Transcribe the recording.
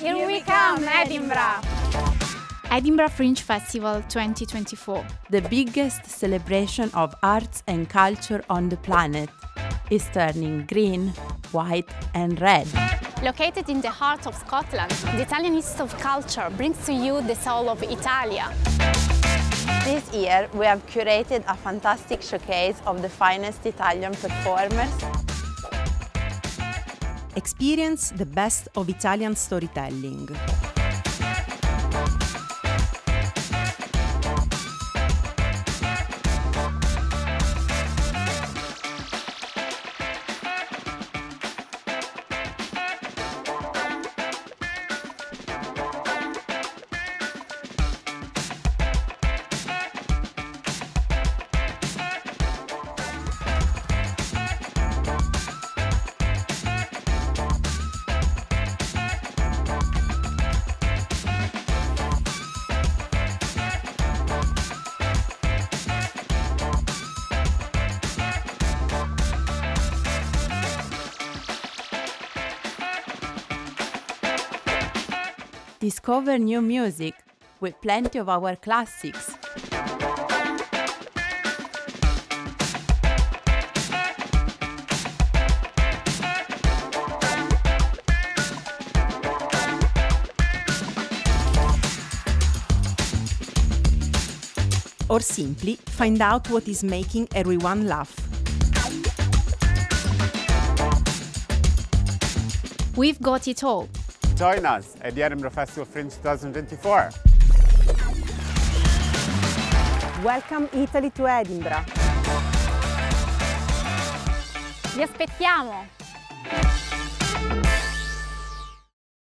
Here we come, Edinburgh! Edinburgh Fringe Festival 2024. The biggest celebration of arts and culture on the planet is turning green, white and red. Located in the heart of Scotland, the Italian Institute of Culture brings to you the soul of Italia. This year we have curated a fantastic showcase of the finest Italian performers. Experience the best of Italian storytelling. Discover new music with plenty of our classics. Or simply find out what is making everyone laugh. We've got it all. Join us at the Edinburgh Festival Fringe 2024. Welcome Italy to Edinburgh. Vi aspettiamo!